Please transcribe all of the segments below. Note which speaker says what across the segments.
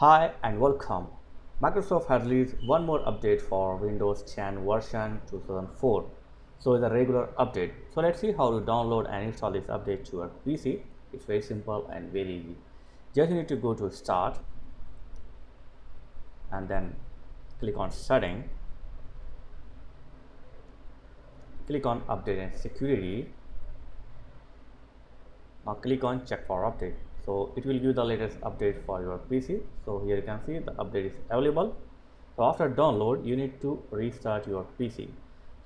Speaker 1: Hi and welcome. Microsoft has released one more update for Windows 10 version 2004. So it's a regular update. So let's see how to download and install this update to your PC. It's very simple and very easy. Just need to go to start and then click on setting. Click on update and security. Now click on check for update so it will give the latest update for your pc so here you can see the update is available. So after download you need to restart your pc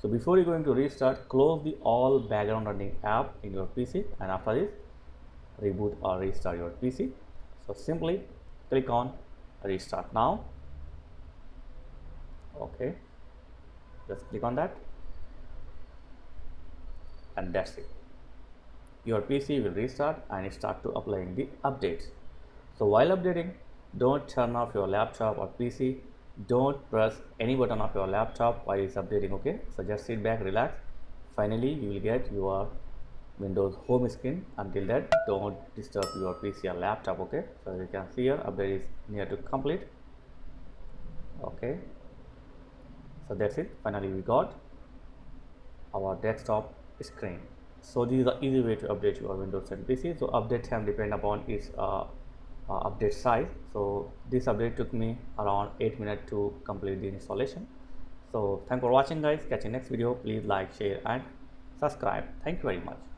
Speaker 1: so before you're going to restart close the all background running app in your pc and after this reboot or restart your pc so simply click on restart now. Okay. Just click on that. And that's it your PC will restart and start to applying the updates. So while updating, don't turn off your laptop or PC. Don't press any button of your laptop while it's updating. Okay, so just sit back, relax. Finally, you will get your Windows home screen. Until that, don't disturb your PC or laptop. Okay, so you can see here, update is near to complete. Okay, so that's it. Finally, we got our desktop screen so this is the easy way to update your windows 10 pc so update time depend upon its uh, uh, update size. So this update took me around 8 minutes to complete the installation. So thanks for watching guys. Catch you next video. Please like share and subscribe. Thank you very much